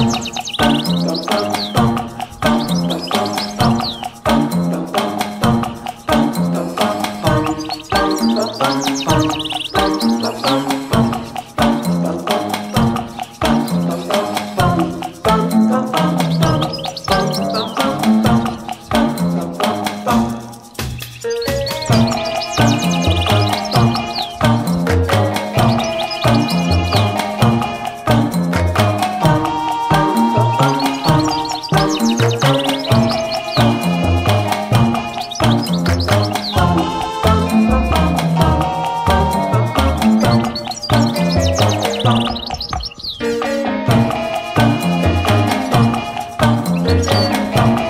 Bum, bum, bum. Thank you.